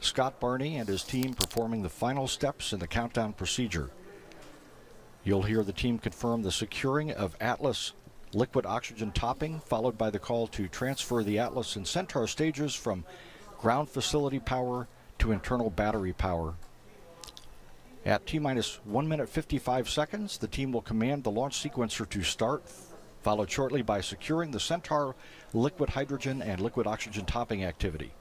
Scott Barney and his team performing the final steps in the countdown procedure. You'll hear the team confirm the securing of Atlas liquid oxygen topping, followed by the call to transfer the Atlas and Centaur stages from ground facility power to internal battery power. At T minus 1 minute 55 seconds, the team will command the launch sequencer to start, followed shortly by securing the Centaur liquid hydrogen and liquid oxygen topping activity.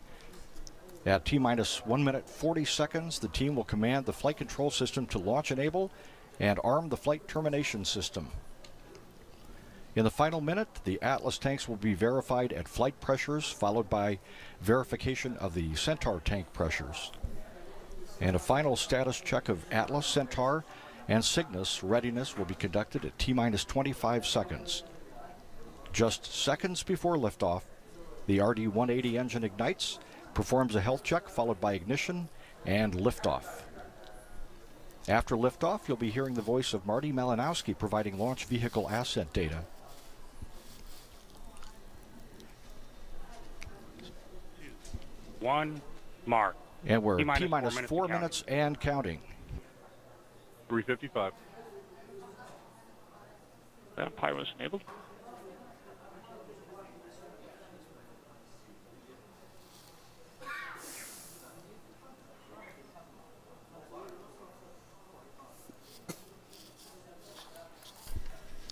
At T minus 1 minute 40 seconds, the team will command the flight control system to launch enable and arm the flight termination system. In the final minute, the Atlas tanks will be verified at flight pressures, followed by verification of the Centaur tank pressures. And a final status check of Atlas, Centaur, and Cygnus readiness will be conducted at T-minus 25 seconds. Just seconds before liftoff, the RD-180 engine ignites, performs a health check followed by ignition and liftoff. After liftoff, you'll be hearing the voice of Marty Malinowski providing launch vehicle ascent data. One mark. And we're T-minus T four minus minutes and counting. minutes and counting. 355. That pilot was enabled.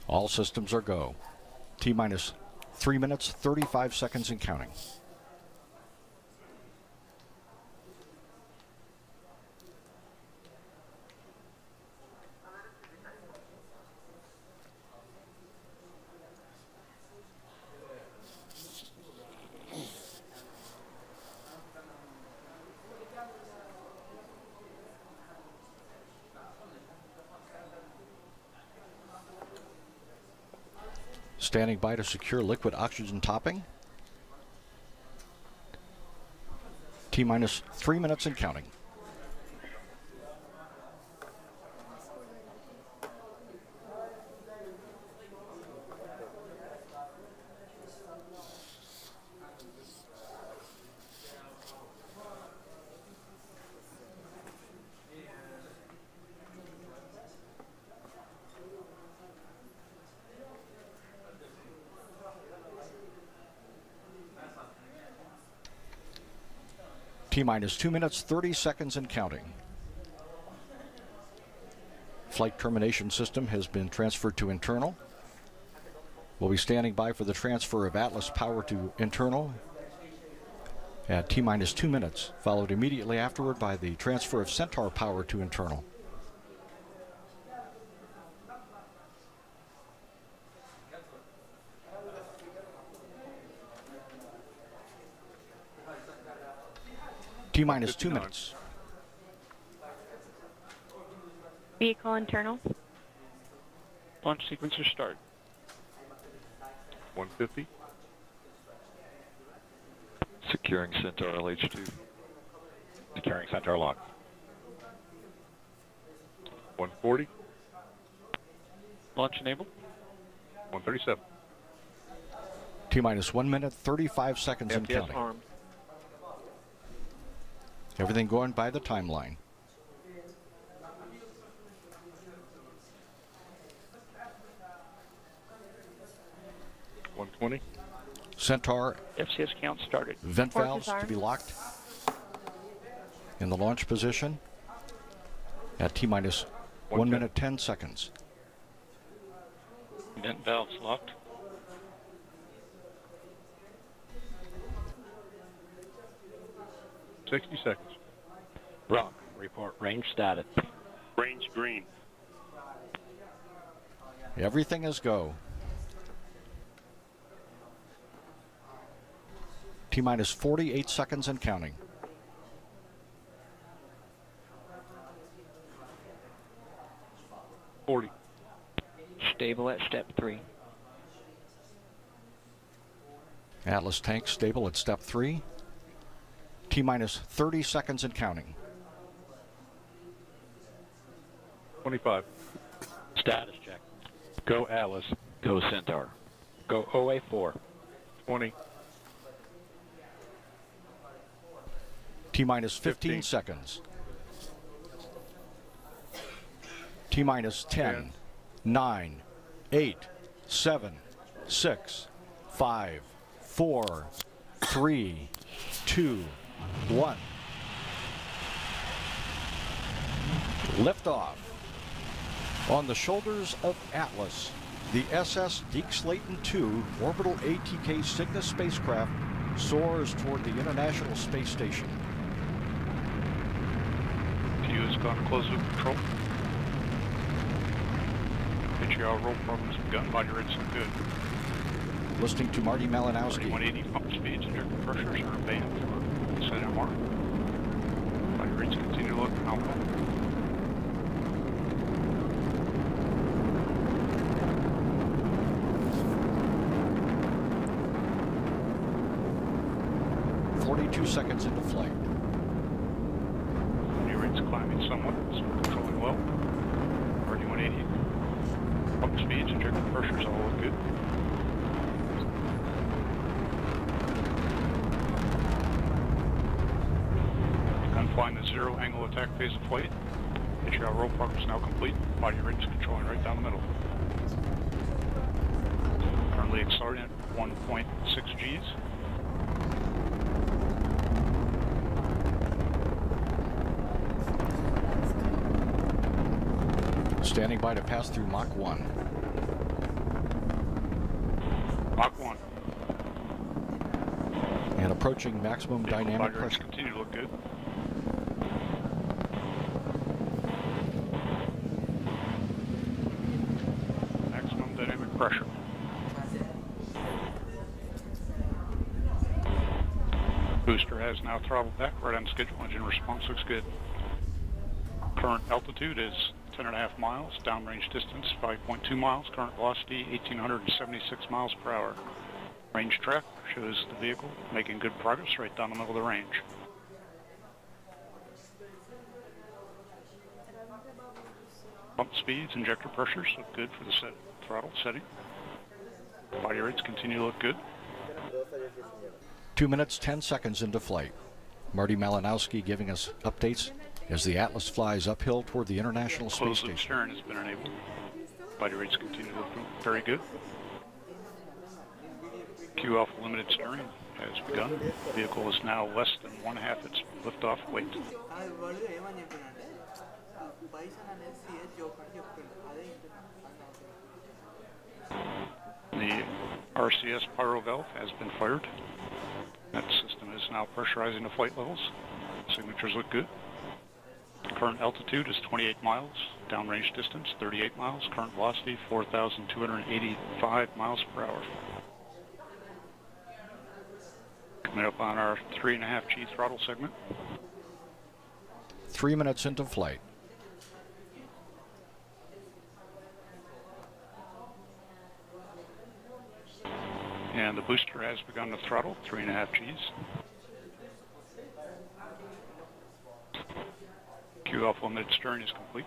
All systems are go. T minus three minutes, 35 seconds and counting. Standing by to secure liquid oxygen topping. T minus three minutes and counting. T minus two minutes, 30 seconds and counting. Flight termination system has been transferred to internal. We'll be standing by for the transfer of Atlas power to internal at T minus two minutes, followed immediately afterward by the transfer of Centaur power to internal. T minus two minutes. Vehicle internal. Launch sequencer start. 150. Securing Centaur LH2. Securing Centaur lock. 140. Launch enabled. 137. T minus one minute, 35 seconds and FTS counting. armed. Everything going by the timeline. One twenty. Centaur FCS count started. vent Forces valves to be locked in the launch position at T minus one 110. minute, 10 seconds. Vent valves locked. Sixty seconds. Rock. Report range status. Range green. Everything is go. T minus 48 seconds and counting. Forty. Stable at step three. Atlas tank stable at step three. T minus 30 seconds and counting. Twenty-five. Status check. Go Atlas. Go Centaur. Go OA4. Twenty. T minus 15, 15. seconds. T minus 10, Ten. 9, 8, 7, 6, 5, 4, 3, 2, 1. Liftoff. On the shoulders of Atlas, the SS Deke Slayton II orbital ATK Cygnus spacecraft soars toward the International Space Station. View has gone close to control. Get you roll problems gun body rates are good. Listening to Marty Malinowski. 180 pump speeds and air pressures are obeying for SNMR. Body rates continue to look nominal. 32 seconds into flight. Your rate's climbing somewhat, so controlling well. Already 180. Pump speeds and jerking pressures all look good. Gun flying the zero angle attack phase of flight. HL roll progress now complete. Body rate's controlling right down the middle. Currently accelerating at 1.6 Gs. Standing by to pass through Mach 1. Mach 1. And approaching maximum dynamic pressure. continue to look good. Maximum dynamic pressure. Booster has now throttled back right on schedule. Engine response looks good. Current altitude is 10.5 miles. Downrange distance 5.2 miles. Current velocity 1,876 miles per hour. Range track shows the vehicle making good progress right down the middle of the range. Pump speeds, injector pressures look good for the set throttle setting. Body rates continue to look good. Two minutes, 10 seconds into flight. Marty Malinowski giving us updates as the Atlas flies uphill toward the International Space Station. Stern has been enabled. Body rates continue to look Very good. Q Alpha Limited Steering has begun. Vehicle is now less than one half its liftoff weight. The RCS pyro valve has been fired. That system is now pressurizing the flight levels. Signatures look good. Current altitude is 28 miles. Downrange distance 38 miles. Current velocity 4,285 miles per hour. Coming up on our three and a half G throttle segment. Three minutes into flight. And the booster has begun to throttle, three and a half Gs. Q Alpha limited steering is complete.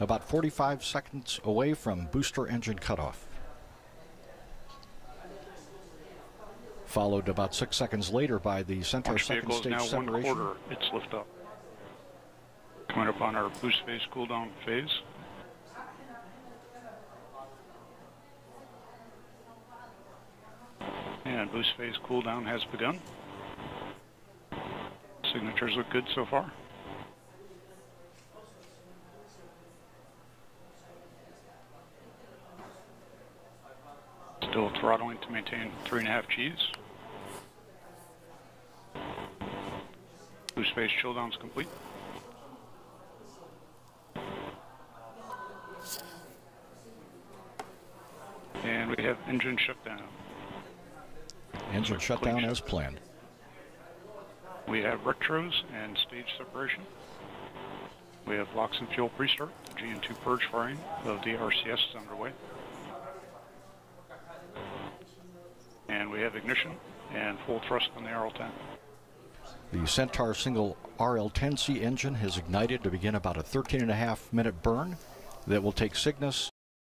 About 45 seconds away from booster engine cutoff. Followed about six seconds later by the Launch second stage now one separation. quarter its liftoff. Coming up on our boost phase cooldown phase. And boost phase cooldown has begun. Signatures look good so far. Still throttling to maintain three and a half Gs. Boost phase chill down is complete. And we have engine shutdown. Engine shutdown as planned. We have retros and stage separation. We have locks and fuel pre-start. GN2 purge firing of the RCS is underway. And we have ignition and full thrust on the RL10. The Centaur single RL-10C engine has ignited to begin about a 13 and a half minute burn. that will take Cygnus